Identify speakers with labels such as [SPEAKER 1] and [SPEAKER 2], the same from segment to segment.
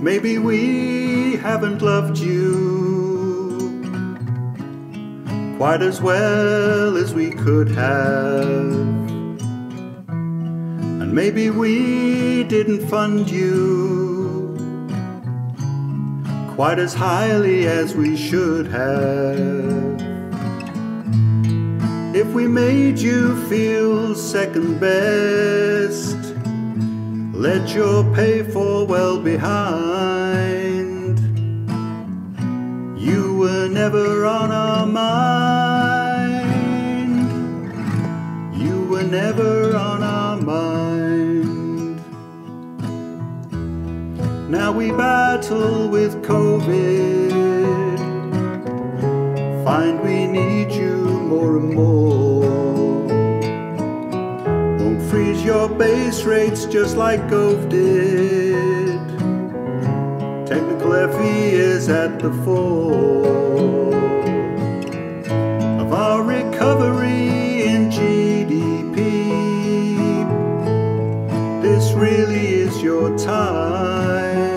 [SPEAKER 1] maybe we haven't loved you quite as well as we could have. And maybe we didn't fund you quite as highly as we should have. If we made you feel second best, let your pay for well behind. You were never on our mind. You were never on our mind. Now we battle with COVID. Find we freeze your base rates just like Gove did. Technical FE is at the fore of our recovery in GDP. This really is your time.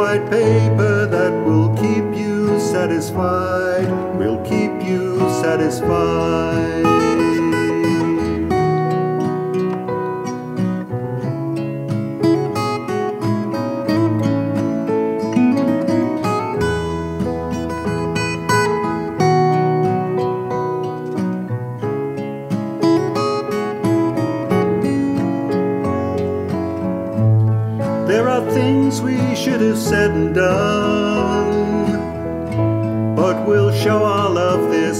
[SPEAKER 1] White paper that will keep you satisfied. We'll keep you satisfied. Things we should have said and done, but we'll show our love this